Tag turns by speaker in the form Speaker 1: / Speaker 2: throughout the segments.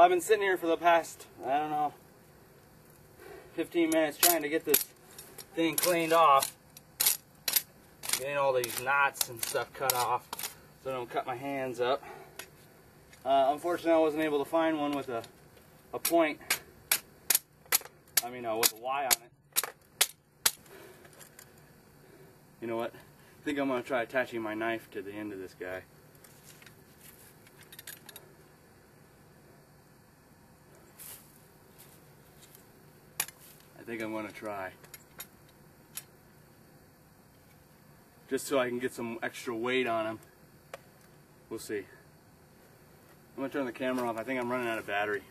Speaker 1: Well, I've been sitting here for the past, I don't know, 15 minutes trying to get this thing cleaned off. Getting all these knots and stuff cut off so I don't cut my hands up. Uh, unfortunately, I wasn't able to find one with a, a point. I mean, uh, with a Y on it. You know what? I think I'm going to try attaching my knife to the end of this guy. Think I'm going to try. Just so I can get some extra weight on them. We'll see. I'm going to turn the camera off. I think I'm running out of battery.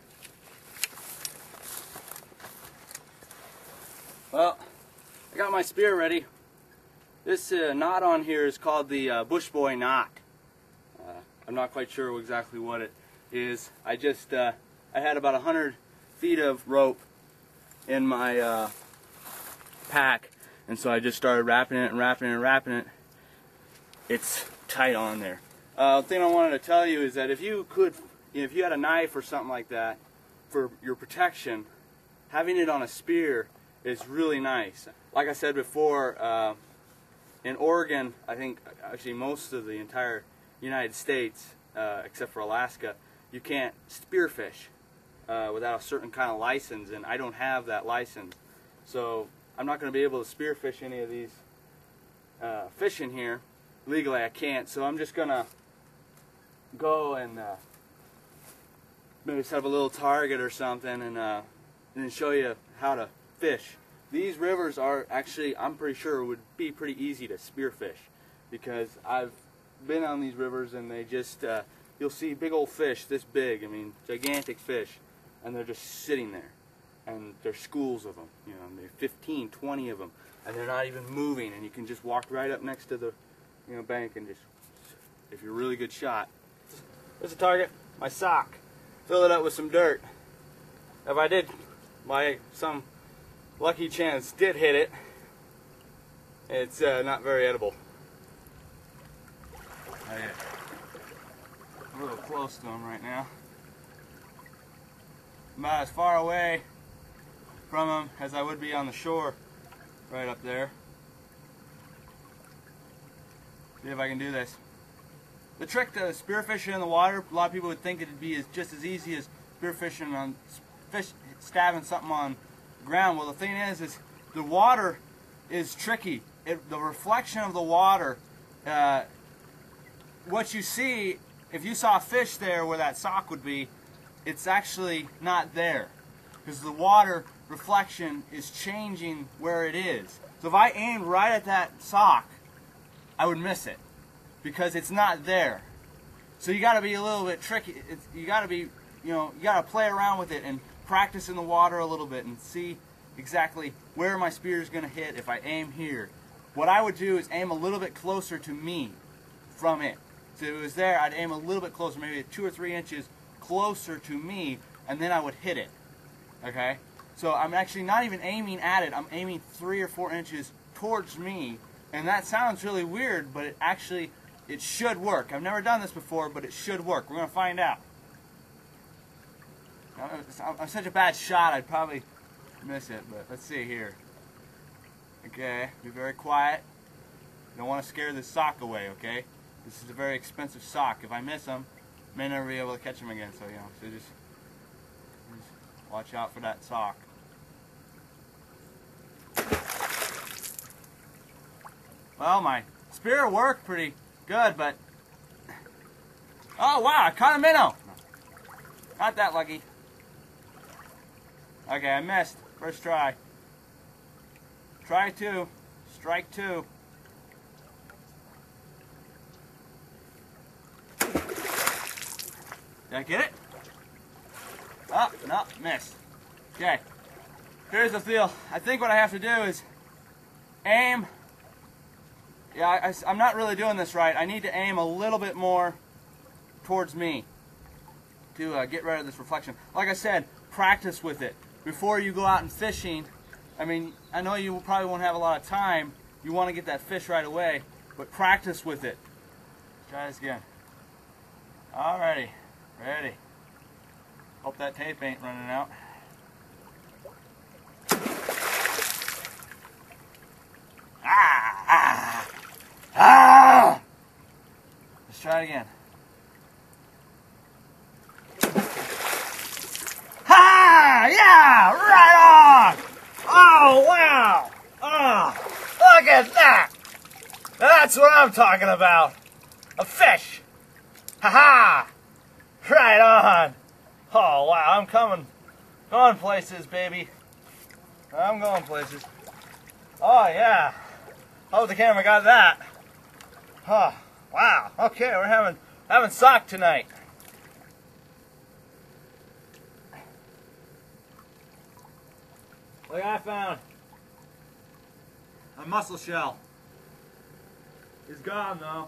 Speaker 1: Well, I got my spear ready. This uh, knot on here is called the uh, Bush Boy knot. Uh, I'm not quite sure exactly what it is. I just, uh, I had about 100 feet of rope in my uh, pack and so I just started wrapping it and wrapping it and wrapping it. It's tight on there. Uh, the thing I wanted to tell you is that if you could, if you had a knife or something like that for your protection, having it on a spear is really nice. Like I said before, uh, in Oregon, I think actually most of the entire United States, uh, except for Alaska, you can't spearfish uh, without a certain kind of license, and I don't have that license. So I'm not going to be able to spearfish any of these uh, fish in here. Legally, I can't, so I'm just going to go and uh, maybe set up a little target or something and, uh, and then show you how to fish. These rivers are actually, I'm pretty sure, would be pretty easy to spearfish because I've been on these rivers and they just, uh, you'll see big old fish this big, I mean, gigantic fish, and they're just sitting there. And there's schools of them, you know, maybe 15, 20 of them, and they're not even moving, and you can just walk right up next to the, you know, bank and just, if you're a really good shot. There's a target, my sock. Fill it up with some dirt. If I did, by some lucky chance, did hit it, it's uh, not very edible. Oh, yeah. A little close to them right now. About as far away from them as I would be on the shore, right up there. See if I can do this. The trick to spearfishing in the water, a lot of people would think it'd be as, just as easy as spearfishing on fish, stabbing something on ground. Well, the thing is, is the water is tricky. It, the reflection of the water, uh, what you see, if you saw a fish there where that sock would be, it's actually not there because the water reflection is changing where it is. So if I aimed right at that sock, I would miss it because it's not there. So you got to be a little bit tricky. It's, you got to be, you know, you got to play around with it and practice in the water a little bit and see exactly where my spear is going to hit if I aim here. What I would do is aim a little bit closer to me from it. So if it was there, I'd aim a little bit closer, maybe two or three inches closer to me, and then I would hit it. Okay? So I'm actually not even aiming at it. I'm aiming three or four inches towards me. And that sounds really weird, but it actually, it should work. I've never done this before, but it should work. We're going to find out. I'm such a bad shot, I'd probably miss it, but let's see here. Okay, be very quiet. Don't want to scare this sock away, okay? This is a very expensive sock. If I miss them, may never be able to catch them again. So, you know, so just, just watch out for that sock. Well, my spear worked pretty good, but... Oh, wow, I caught a minnow! Oh. Not that lucky. Okay, I missed. First try. Try two. Strike two. Did I get it? Oh, no, missed. Okay. Here's the deal. I think what I have to do is aim. Yeah, I, I'm not really doing this right. I need to aim a little bit more towards me to uh, get rid of this reflection. Like I said, practice with it. Before you go out and fishing, I mean, I know you probably won't have a lot of time. You want to get that fish right away, but practice with it. Try this again. Alrighty, ready. Hope that tape ain't running out. Ah! Ah! Ah! Let's try it again. Ha! Yeah! Right on! Oh, wow! Oh, look at that! That's what I'm talking about! A fish! Ha ha! Right on! Oh, wow, I'm coming. Going places, baby. I'm going places. Oh, yeah. Oh, the camera got that. Oh, wow. Okay, we're having having sock tonight. Look, I found a mussel shell. It's gone though.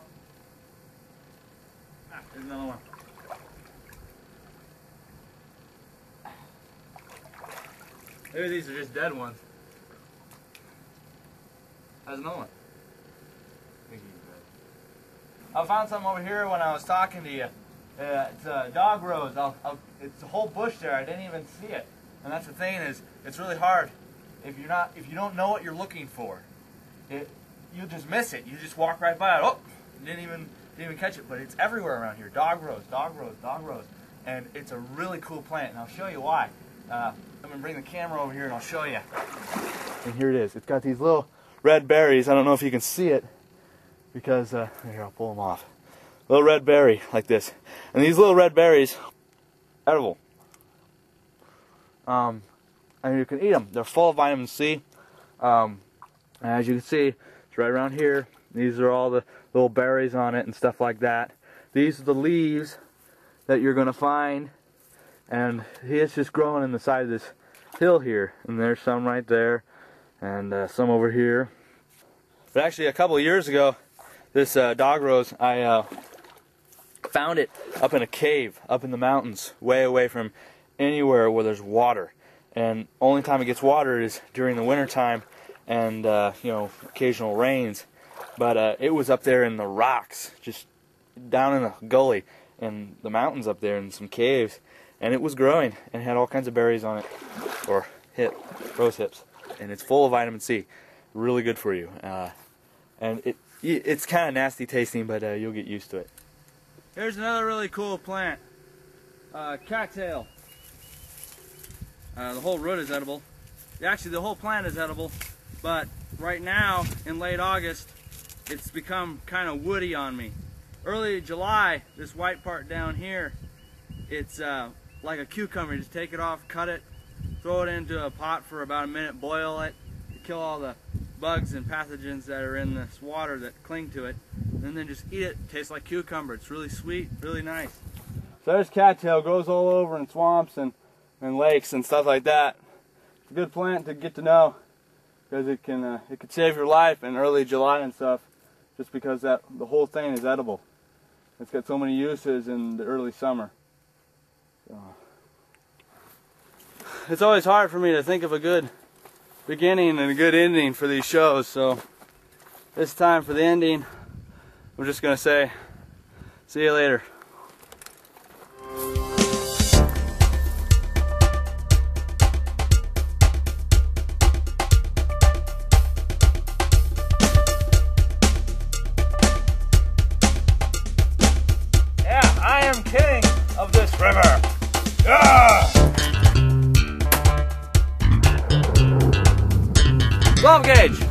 Speaker 1: Ah, there's another one. Maybe these are just dead ones. There's another one. I found something over here when I was talking to you. Uh, it's a dog rose. I'll, I'll, it's a whole bush there. I didn't even see it. And that's the thing is, it's really hard if you're not if you don't know what you're looking for. It you just miss it. You just walk right by it. Oh, didn't even didn't even catch it. But it's everywhere around here. Dog rose, dog rose, dog rose, and it's a really cool plant. And I'll show you why. Uh, I'm gonna bring the camera over here and I'll show you. And here it is. It's got these little red berries. I don't know if you can see it because uh, here I'll pull them off. Little red berry like this, and these little red berries, edible. Um, and you can eat them. They're full of vitamin C. Um, as you can see, it's right around here. These are all the little berries on it and stuff like that. These are the leaves that you're going to find. And it's just growing in the side of this hill here. And there's some right there. And uh, some over here. But actually, a couple years ago, this uh, dog rose, I uh, found it up in a cave, up in the mountains, way away from anywhere where there's water and only time it gets water is during the winter time and uh, you know occasional rains but uh, it was up there in the rocks just down in a gully in the mountains up there in some caves and it was growing and had all kinds of berries on it. Or hip rose hips. And it's full of vitamin c. Really good for you. Uh, and it it's kind of nasty tasting but uh, you'll get used to it. Here's another really cool plant. Uh, cattail. Uh, the whole root is edible. Actually, the whole plant is edible, but right now, in late August, it's become kind of woody on me. Early July, this white part down here, it's uh, like a cucumber. just take it off, cut it, throw it into a pot for about a minute, boil it, kill all the bugs and pathogens that are in this water that cling to it, and then just eat it. it tastes like cucumber. It's really sweet, really nice. So there's cattail, grows all over in swamps and and lakes and stuff like that. It's a good plant to get to know because it can uh, it could save your life in early July and stuff just because that the whole thing is edible. It's got so many uses in the early summer. So. It's always hard for me to think of a good beginning and a good ending for these shows, so this time for the ending, I'm just going to say, see you later. Love Gauge.